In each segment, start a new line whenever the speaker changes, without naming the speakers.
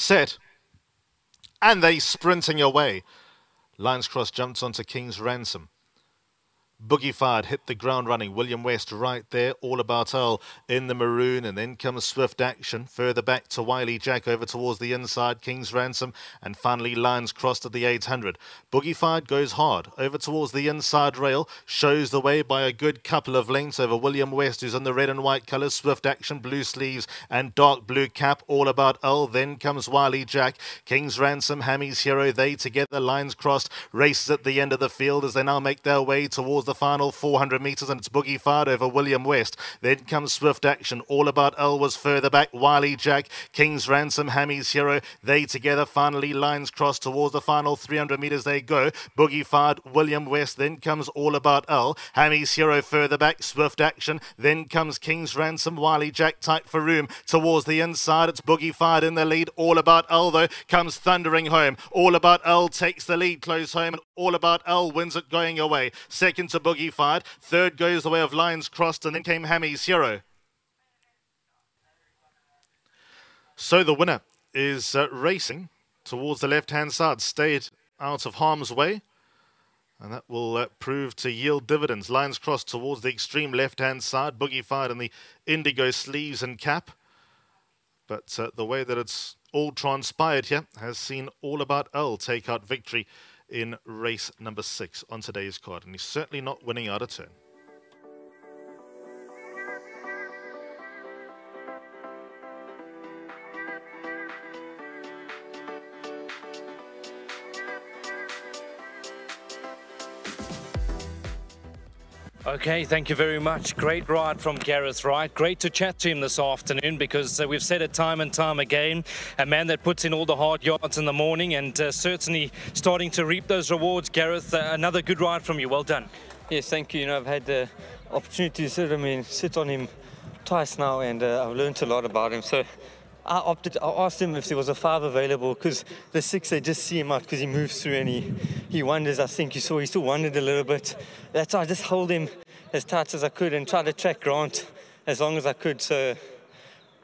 set, and they sprinting away. Lions Cross jumps onto King's Ransom. Boogie Fired hit the ground running. William West right there, all about Al in the maroon, and then comes Swift Action. Further back to Wiley Jack over towards the inside, King's Ransom, and finally Lions crossed at the 800. Boogie Fired goes hard over towards the inside rail, shows the way by a good couple of lengths over William West, who's in the red and white colours, Swift Action, blue sleeves, and dark blue cap, all about Al. Then comes Wiley Jack, King's Ransom, Hammy's Hero, they together, Lions Crossed, races at the end of the field as they now make their way towards the final 400 metres and it's Boogie Fired over William West. Then comes Swift Action. All About Al was further back. Wiley Jack, King's Ransom, Hammy's Hero. They together finally Lions Cross towards the final 300 metres they go. Boogie Fired, William West. Then comes All About Al. Hammy's Hero further back. Swift Action. Then comes King's Ransom. Wiley Jack tight for room towards the inside. It's Boogie Fired in the lead. All About Al though comes thundering home. All About Al takes the lead close home. And All About Al wins it going away. Second to Boogie Fired. Third goes the way of Lions Crossed, and then came Hammy's Hero. So the winner is uh, racing towards the left-hand side, stayed out of harm's way. And that will uh, prove to yield dividends. Lions Crossed towards the extreme left-hand side. Boogie Fired in the indigo sleeves and cap. But uh, the way that it's all transpired here has seen All About Al take out victory in race number six on today's card. And he's certainly not winning out of turn.
Okay, thank you very much. Great ride from Gareth Wright. Great to chat to him this afternoon because uh, we've said it time and time again. A man that puts in all the hard yards in the morning and uh, certainly starting to reap those rewards. Gareth, uh, another good ride from you. Well done.
Yes, thank you. You know, I've had the opportunity to sit, I mean, sit on him twice now and uh, I've learned a lot about him. So I opted. I asked him if there was a five available because the six they just see him out because he moves through and he he wonders. I think you saw he still wondered a little bit. That's why I just hold him as tight as I could and try to track Grant as long as I could. So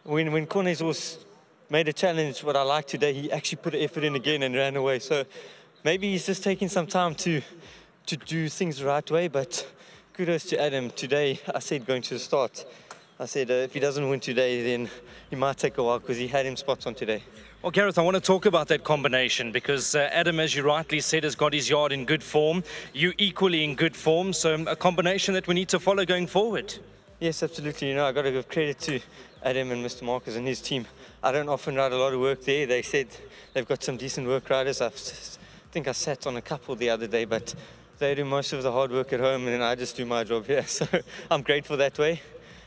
when when Cornes was made a challenge, what I like today, he actually put effort in again and ran away. So maybe he's just taking some time to to do things the right way. But kudos to Adam. Today I said going to the start. I said uh, if he doesn't win today, then he might take a while because he had him spots on today.
Well, Gareth, I want to talk about that combination because uh, Adam, as you rightly said, has got his yard in good form. You equally in good form, so a combination that we need to follow going forward.
Yes, absolutely. You know, I've got to give credit to Adam and Mr. Marcus and his team. I don't often ride a lot of work there. They said they've got some decent work riders. i think I sat on a couple the other day, but they do most of the hard work at home, and then I just do my job here. So I'm grateful that way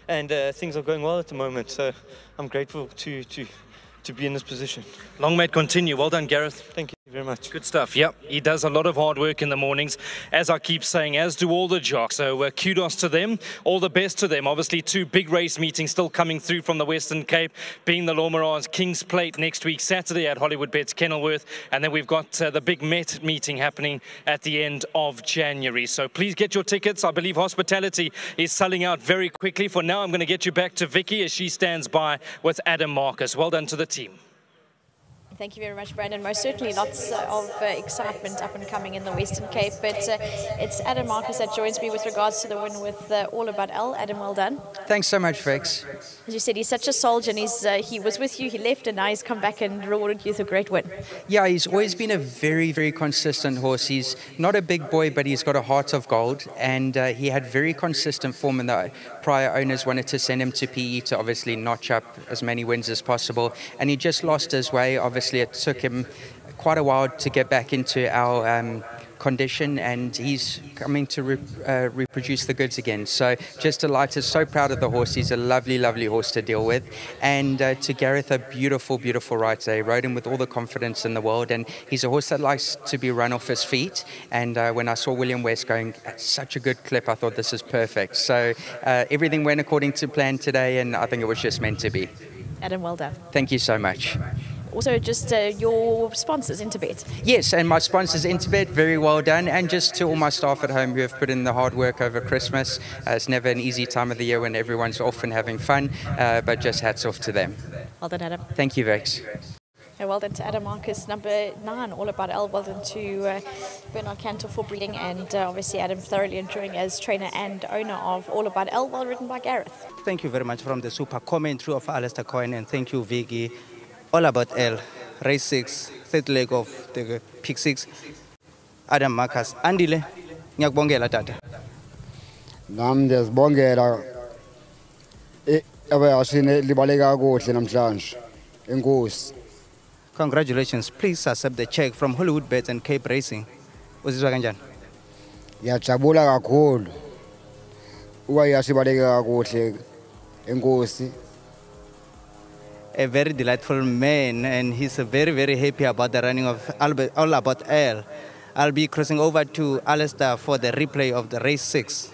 and uh, things are going well at the moment. So I'm grateful to to to be in this position.
Long may it continue. Well done, Gareth.
Thank you very much.
Good stuff. Yep, he does a lot of hard work in the mornings, as I keep saying, as do all the jocks. So uh, kudos to them. All the best to them. Obviously, two big race meetings still coming through from the Western Cape, being the L'Ormarins King's Plate next week, Saturday at Hollywood Bets Kenilworth, and then we've got uh, the big Met meeting happening at the end of January. So please get your tickets. I believe hospitality is selling out very quickly. For now, I'm going to get you back to Vicky as she stands by with Adam Marcus. Well done to the team.
Thank you very much, Brandon. Most certainly lots of uh, excitement up and coming in the Western Cape, but uh, it's Adam Marcus that joins me with regards to the win with uh, All About Al. Adam, well done.
Thanks so much, Vex.
As you said, he's such a soldier, and he's, uh, he was with you, he left, and now he's come back and rewarded you with a great win.
Yeah, he's always been a very, very consistent horse. He's not a big boy, but he's got a heart of gold, and uh, he had very consistent form, in the prior owners wanted to send him to PE to obviously notch up as many wins as possible, and he just lost his way, obviously it took him quite a while to get back into our um, condition and he's coming to re- uh, reproduce the goods again. So just delighted, so proud of the horse. He's a lovely, lovely horse to deal with. And uh, to Gareth, a beautiful, beautiful ride today. Rode him with all the confidence in the world and he's a horse that likes to be run off his feet. And uh, when I saw William West going at such a good clip, I thought this is perfect. So uh, everything went according to plan today and I think it was just meant to be.
Adam, well done.
Thank you so much
also just uh, your sponsors, Interbet.
Yes, and my sponsors, Interbet, very well done. And just to all my staff at home who have put in the hard work over Christmas. Uh, it's never an easy time of the year when everyone's off and having fun, uh, but just hats off to them.
Well done, Adam.
Thank you, Vex.
Yeah, well done to Adam Marcus, number nine, all about Al. Well done to uh, Bernard Kantor for breeding, and uh, obviously Adam thoroughly enjoying as trainer and owner of All About Al, well written by Gareth.
Thank you very much from the super commentary of Alistair Cohen, and thank you, Vicky. All about L, race six, third leg of the pick six. Adam Marcus, andile, ngiyakubongela tata.
nami ndiyazibongela Eh, abeyashini libaleka kakuhle namhlanje enkosi
Congratulations. Please accept the check from Hollywood Bets and Cape Racing. Uzizwa kanjani?
ngiyajabula kakhulu uba yashi ibaleke kakuhle enkosi
A very delightful man, and he's very, very happy about the running of All About Al. I'll be crossing over to Alistair for the replay of the race six.